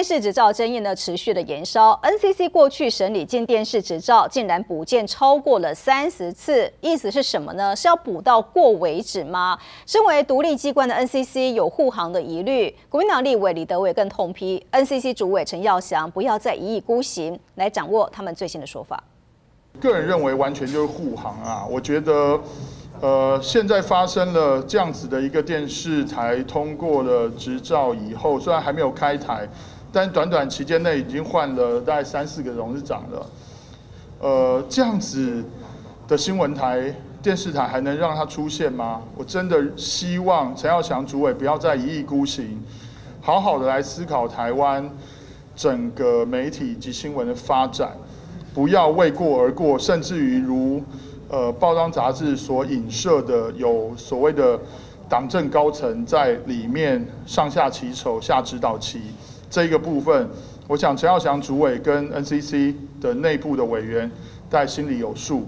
电视执照争议呢持续的延烧，NCC 过去审理进电视执照竟然补件超过了三十次，意思是什么呢？是要补到过为止吗？身为独立机关的 NCC 有护航的疑虑，国民党立委李德伟更痛批 NCC 主委陈耀祥不要再一意孤行，来掌握他们最新的说法。个人认为完全就是护航啊，我觉得。呃，现在发生了这样子的一个电视台通过了执照以后，虽然还没有开台，但短短期间内已经换了大概三四个董事长了。呃，这样子的新闻台、电视台还能让它出现吗？我真的希望陈耀祥主委不要再一意孤行，好好的来思考台湾整个媒体及新闻的发展，不要为过而过，甚至于如。呃，报章杂志所影射的有所谓的党政高层在里面上下其手、下指导棋这一个部分，我想陈耀祥主委跟 NCC 的内部的委员在心里有数，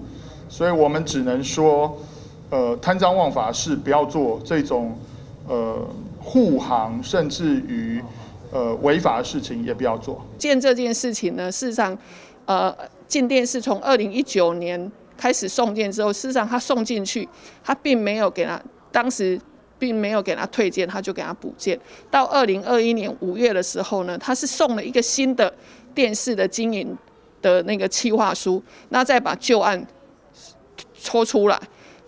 所以我们只能说，呃，贪赃枉法是不要做这种呃护航，甚至于呃违法的事情也不要做。见这件事情呢，事实上，呃，进店是从二零一九年。开始送件之后，事实上他送进去，他并没有给他当时并没有给他退件，他就给他补件。到二零二一年五月的时候呢，他是送了一个新的电视的经营的那个企划书，那再把旧案抽出来，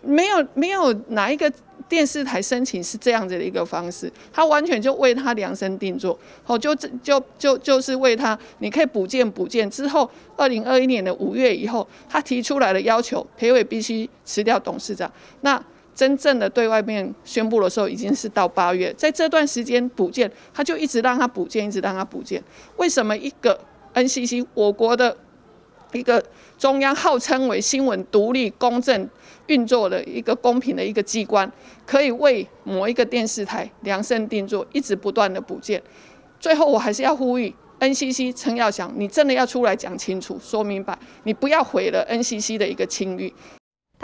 没有没有哪一个。电视台申请是这样子的一个方式，他完全就为他量身定做，哦，就就就就是为他，你可以补件补件之后，二零二一年的五月以后，他提出来的要求，裴伟必须辞掉董事长。那真正的对外面宣布的时候，已经是到八月，在这段时间补件，他就一直让他补件，一直让他补件。为什么一个 NCC 我国的一个中央号称为新闻独立公正？运作的一个公平的一个机关，可以为某一个电视台量身定做，一直不断的补件。最后，我还是要呼吁 NCC 陈耀祥，你真的要出来讲清楚、说明白，你不要毁了 NCC 的一个清誉。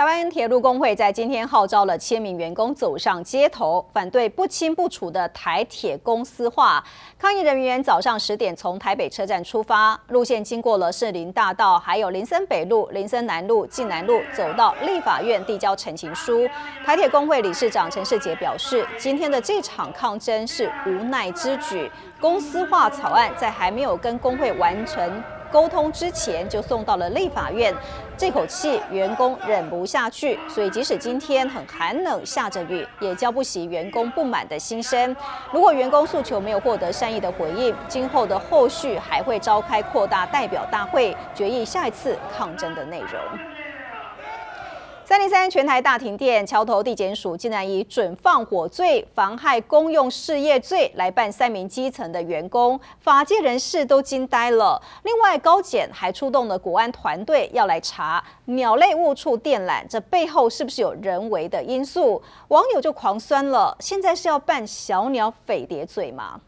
台湾铁路工会在今天号召了千名员工走上街头，反对不清不楚的台铁公司化。抗议人员早上十点从台北车站出发，路线经过了士林大道，还有林森北路、林森南路、晋南路，走到立法院递交陈情书。台铁工会理事长陈世杰表示，今天的这场抗争是无奈之举，公司化草案在还没有跟工会完成。沟通之前就送到了立法院，这口气员工忍不下去，所以即使今天很寒冷下着雨，也浇不熄员工不满的心声。如果员工诉求没有获得善意的回应，今后的后续还会召开扩大代表大会，决议下一次抗争的内容。三零三全台大停电，桥头地检署竟然以准放火罪、妨害公用事业罪来办三名基层的员工，法界人士都惊呆了。另外，高检还出动了国安团队要来查鸟类误触电缆，这背后是不是有人为的因素？网友就狂酸了，现在是要办小鸟匪谍罪吗？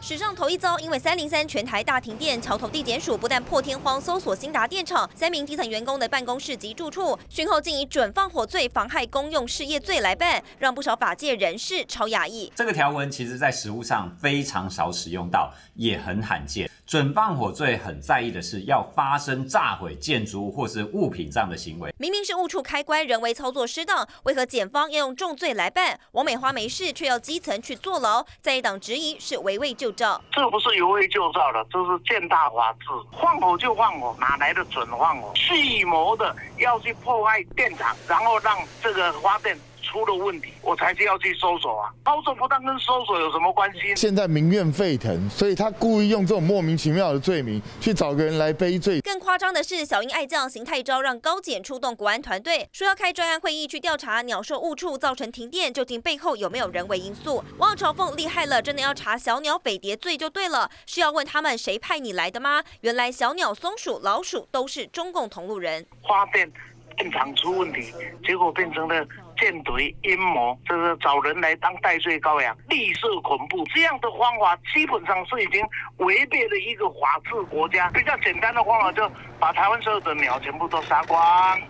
史上头一遭，因为三零三全台大停电，桥头地检署不但破天荒搜索新达电厂三名基层员工的办公室及住处，讯后竟以准放火罪、妨害公用事业罪来办，让不少法界人士超讶异。这个条文其实在实务上非常少使用到，也很罕见。准放火罪很在意的是要发生炸毁建筑物或是物品这样的行为。明明是误触开关，人为操作失当，为何检方要用重罪来办？王美花没事，却要基层去坐牢，在一党质疑是围魏救赵。这不是围魏救赵的，这是践踏法治。放火就放火，哪来的准放火？蓄谋的要去破坏电厂，然后让这个发电。出了问题，我才是要去搜索啊！操作不当跟搜索有什么关系？现在民怨沸腾，所以他故意用这种莫名其妙的罪名去找个人来背罪。更夸张的是，小英爱将邢太昭让高检出动国安团队，说要开专案会议去调查鸟兽误触造成停电，究竟背后有没有人为因素？网友嘲讽厉害了，真的要查小鸟匪谍罪就对了。是要问他们谁派你来的吗？原来小鸟、松鼠、老鼠都是中共同路人。花电现场出问题，结果变成了。间谍阴谋，这是找人来当代罪羔羊，绿色恐怖这样的方法，基本上是已经违背了一个法治国家。比较简单的方法，就把台湾所有的鸟全部都杀光，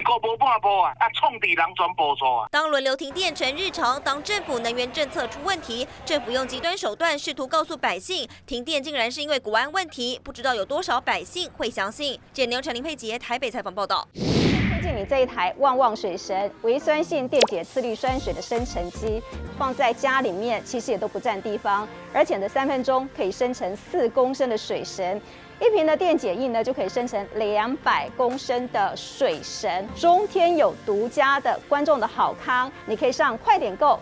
够不半波啊！啊，冲地人全部做啊！当轮流停电成日常，当政府能源政策出问题，政府用极端手段试图告诉百姓，停电竟然是因为国安问题，不知道有多少百姓会相信。简牛陈林佩杰台北采访报道。你这一台旺旺水神微酸性电解次氯酸水的生成机，放在家里面其实也都不占地方，而且呢三分钟可以生成四公升的水神，一瓶的电解液呢就可以生成两百公升的水神。中天有独家的观众的好康，你可以上快点购。